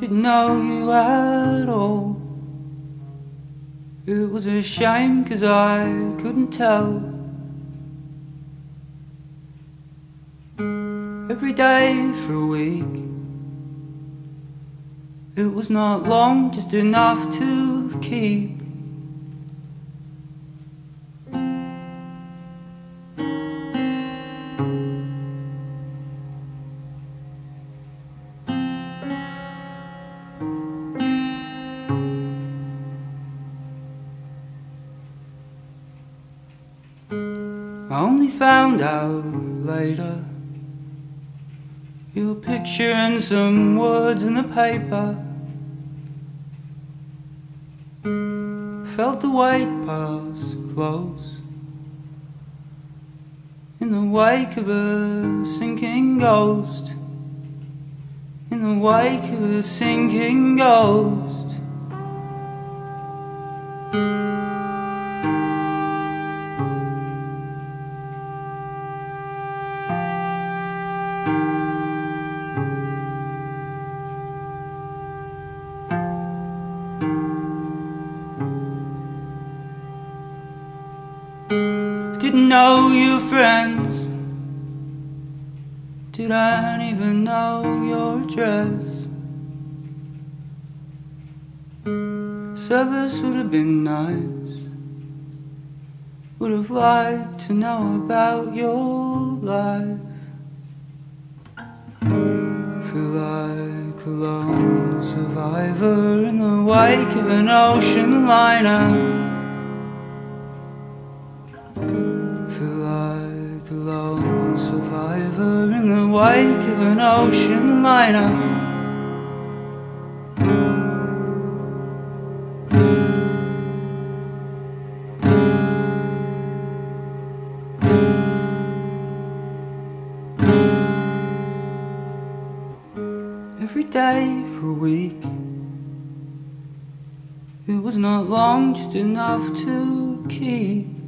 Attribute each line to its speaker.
Speaker 1: didn't know you at all. It was a shame cause I couldn't tell. Every day for a week. It was not long, just enough to keep. I only found out later. Your picture and some words in the paper. Felt the weight pass close. In the wake of a sinking ghost. In the wake of a sinking ghost Didn't know your friends. Did I even know your address? Service would have been nice. Would have liked to know about your life. Feel like a lone survivor in the wake of an ocean liner survivor in the wake of an ocean liner. Every day for a week. It was not long, just enough to keep.